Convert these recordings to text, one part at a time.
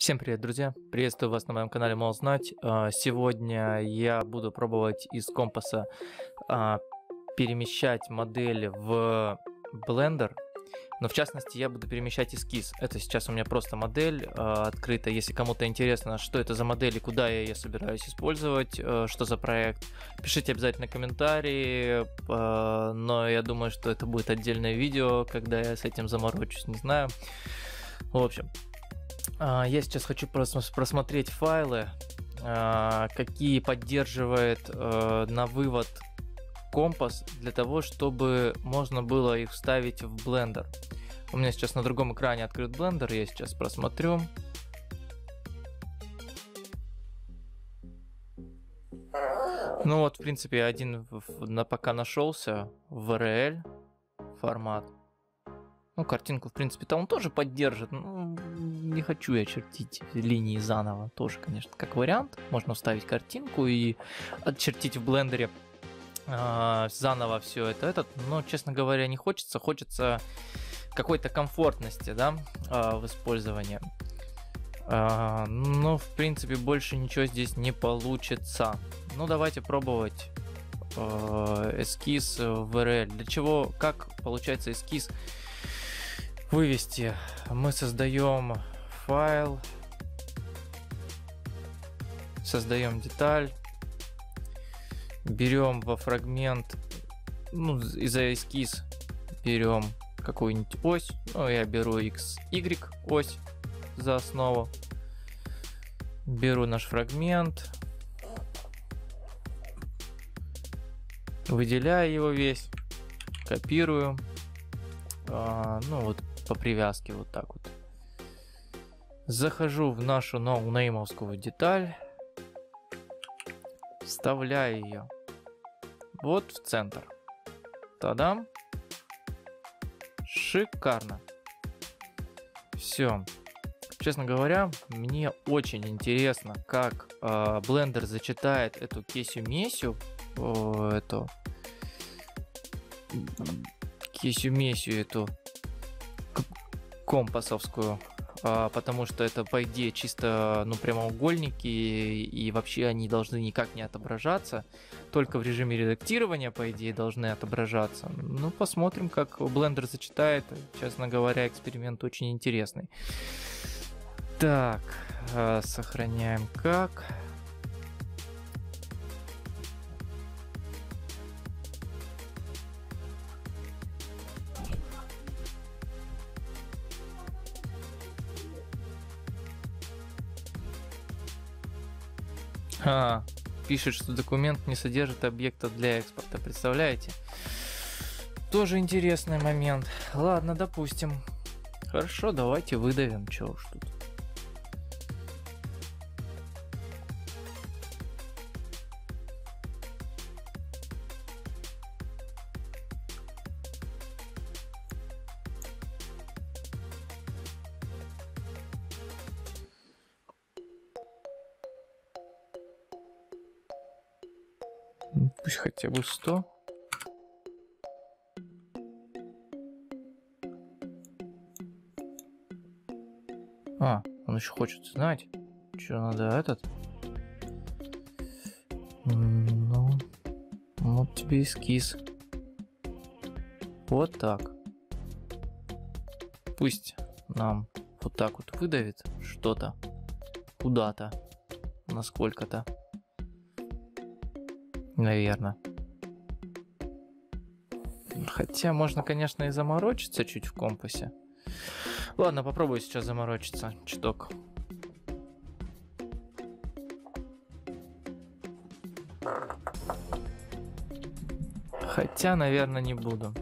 Всем привет, друзья! Приветствую вас на моем канале Мол Знать. А, Сегодня я буду пробовать из компаса а, перемещать модели в Blender. Но в частности я буду перемещать эскиз. Это сейчас у меня просто модель а, открыта. Если кому-то интересно, что это за модель и куда я ее собираюсь использовать, а, что за проект, пишите обязательно комментарии. А, но я думаю, что это будет отдельное видео, когда я с этим заморочусь, не знаю. В общем, я сейчас хочу просмотреть файлы, а, какие поддерживает э, на вывод компас для того, чтобы можно было их вставить в Blender. У меня сейчас на другом экране открыт Blender, я сейчас просмотрю. Ну вот, в принципе, один на пока нашелся в RL формат. Ну, картинку, в принципе, там он тоже поддержит. Ну, не хочу я чертить линии заново. Тоже, конечно, как вариант. Можно вставить картинку и отчертить в блендере э, заново все это, этот. Но, честно говоря, не хочется. Хочется какой-то комфортности, да, э, в использовании. Э, но, в принципе, больше ничего здесь не получится. Ну, давайте пробовать э, эскиз в RL. Для чего, как получается эскиз? Вывести. Мы создаем файл, создаем деталь, берем во фрагмент, ну, из-за эскиз берем какую-нибудь ось, ну, я беру x, y ось за основу, беру наш фрагмент, выделяю его весь, копирую, а, ну вот по привязке вот так вот. Захожу в нашу ноунеймовскую деталь, вставляю ее вот в центр. Тадам. Шикарно. Все. Честно говоря, мне очень интересно, как э, Blender зачитает эту кесю-месю, э, эту кесю-месю эту компасовскую, а, потому что это, по идее, чисто ну, прямоугольники, и вообще они должны никак не отображаться, только в режиме редактирования, по идее, должны отображаться. Ну, посмотрим, как Blender зачитает. Честно говоря, эксперимент очень интересный. Так, а, сохраняем как. А, пишет, что документ не содержит объекта для экспорта. Представляете? Тоже интересный момент. Ладно, допустим. Хорошо, давайте выдавим. Чего уж тут. Пусть хотя бы 100. А, он еще хочет знать, что надо этот. Ну, вот тебе эскиз. Вот так. Пусть нам вот так вот выдавит что-то куда-то, насколько-то. Наверное. Хотя можно, конечно, и заморочиться чуть в компасе. Ладно, попробую сейчас заморочиться чуток. Хотя, наверное, не буду.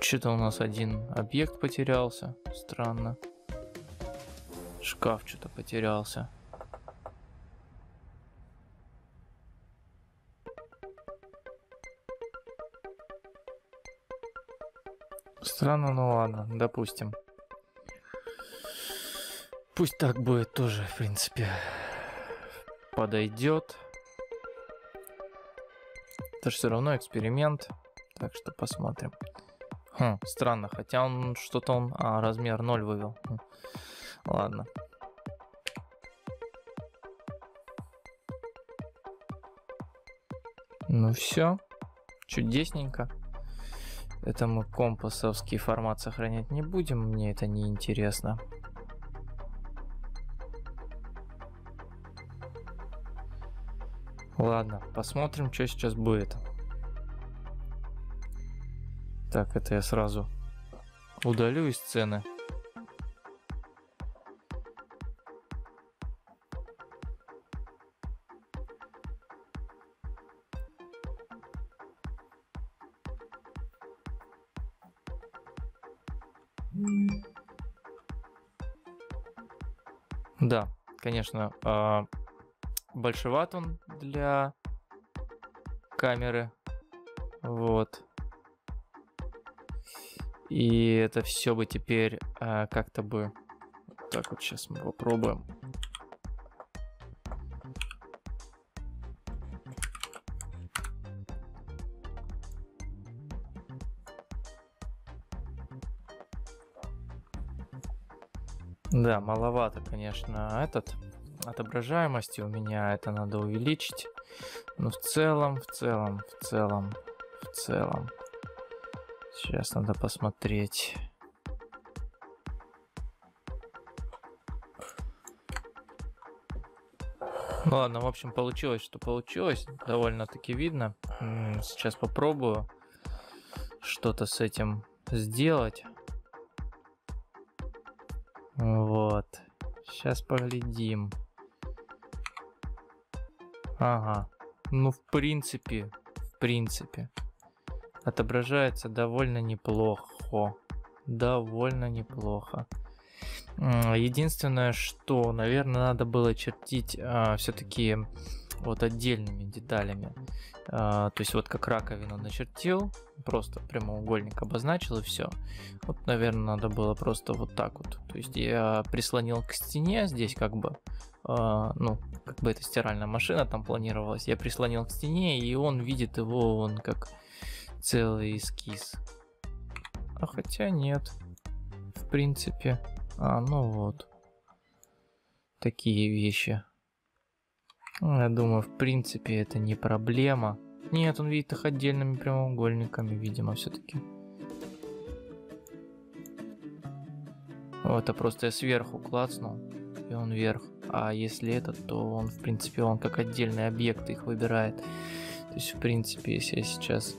Что-то у нас один объект потерялся. Странно. Шкаф что-то потерялся. Странно, ну ладно, допустим. Пусть так будет тоже, в принципе. Подойдет. Это же все равно эксперимент. Так что посмотрим. Хм, странно, хотя он что-то он... А, размер 0 вывел. Хм. Ладно. Ну все, чудесненько. Это мы компасовский формат сохранять не будем, мне это не интересно. Ладно, посмотрим, что сейчас будет. Так, это я сразу удалю из сцены. Да, конечно, э, большеват он для камеры. Вот. И это все бы теперь э, как-то бы... Так вот сейчас мы попробуем. Да, маловато, конечно, этот отображаемости у меня это надо увеличить. Но в целом, в целом, в целом, в целом. Сейчас надо посмотреть. Ну ладно, в общем, получилось, что получилось. Довольно-таки видно. Сейчас попробую что-то с этим сделать. Вот. Сейчас поглядим. Ага. Ну, в принципе, в принципе, отображается довольно неплохо. Довольно неплохо. Единственное, что, наверное, надо было чертить а, все-таки вот отдельными деталями. А, то есть вот как раковину начертил, просто прямоугольник обозначил и все. Вот, наверное, надо было просто вот так вот. То есть я прислонил к стене здесь как бы, а, ну, как бы это стиральная машина там планировалась. Я прислонил к стене, и он видит его, он как целый эскиз. А хотя нет. В принципе. А, ну вот. Такие вещи. Ну, я думаю, в принципе, это не проблема. Нет, он видит их отдельными прямоугольниками, видимо, все-таки. Вот, а просто я сверху клацнул, и он вверх. А если этот, то он, в принципе, он как отдельный объект их выбирает. То есть, в принципе, если я сейчас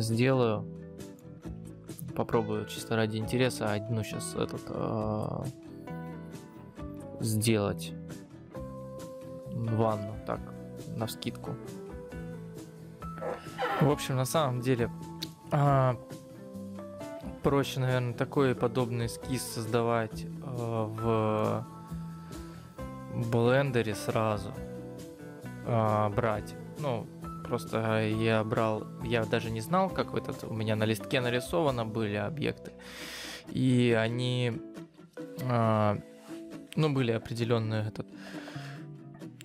сделаю, попробую чисто ради интереса одну сейчас этот э, сделать ванну, так, на вскидку. В общем, на самом деле, а, проще, наверное, такой подобный эскиз создавать а, в блендере сразу а, брать. Ну, просто я брал, я даже не знал, как этот, у меня на листке нарисовано были объекты. И они, а, ну, были определенные этот,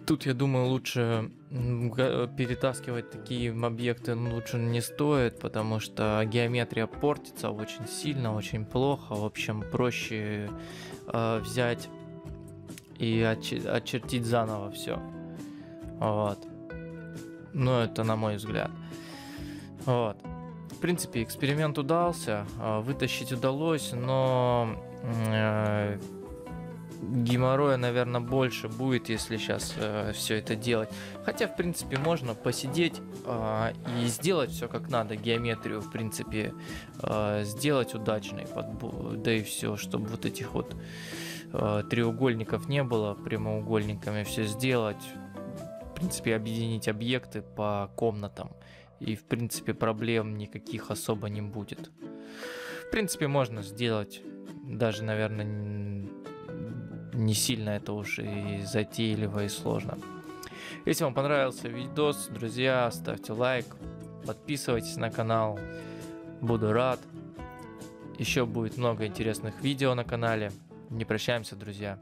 Тут, я думаю, лучше перетаскивать такие объекты лучше не стоит, потому что геометрия портится очень сильно, очень плохо. В общем, проще э, взять и очертить заново все. Вот. Ну, это на мой взгляд. Вот. В принципе, эксперимент удался, э, вытащить удалось, но э, геморроя, наверное, больше будет, если сейчас э, все это делать. Хотя, в принципе, можно посидеть э, и сделать все как надо, геометрию, в принципе, э, сделать удачной, под, да и все, чтобы вот этих вот треугольников не было, прямоугольниками все сделать, принципе, объединить объекты по комнатам, и, в принципе, проблем никаких особо не будет. В принципе, можно сделать даже, наверное, не сильно это уж и затейливо и сложно. Если вам понравился видос, друзья, ставьте лайк, подписывайтесь на канал, буду рад. Еще будет много интересных видео на канале. Не прощаемся, друзья.